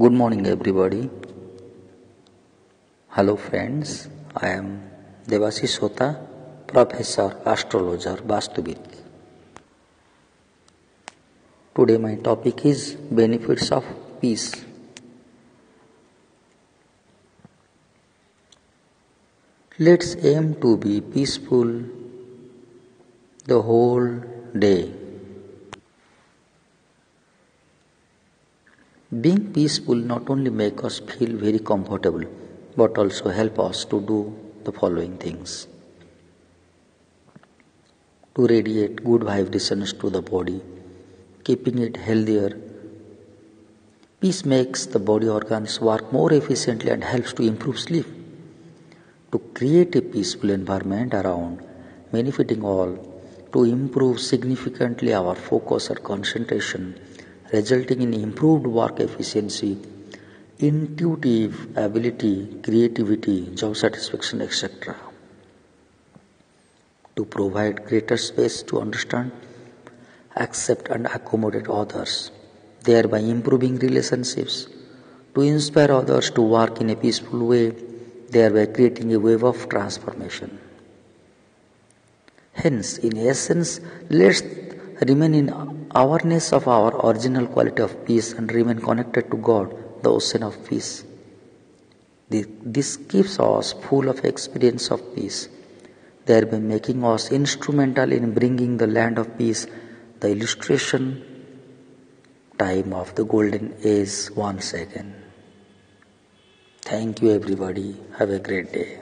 Good morning, everybody. Hello, friends. I am Debashish Hota, Professor, Astrologer, Vastuvid. Today, my topic is benefits of peace. Let's aim to be peaceful the whole day. Being peaceful not only make us feel very comfortable but also help us to do the following things. To radiate good vibrations to the body, keeping it healthier. Peace makes the body organs work more efficiently and helps to improve sleep. To create a peaceful environment around benefiting all, to improve significantly our focus or concentration resulting in improved work efficiency, intuitive ability, creativity, job satisfaction, etc. To provide greater space to understand, accept, and accommodate others, thereby improving relationships, to inspire others to work in a peaceful way, thereby creating a wave of transformation. Hence, in essence, let's remain in awareness of our original quality of peace and remain connected to God, the ocean of peace. This keeps us full of experience of peace, thereby making us instrumental in bringing the land of peace, the illustration time of the golden age once again. Thank you, everybody. Have a great day.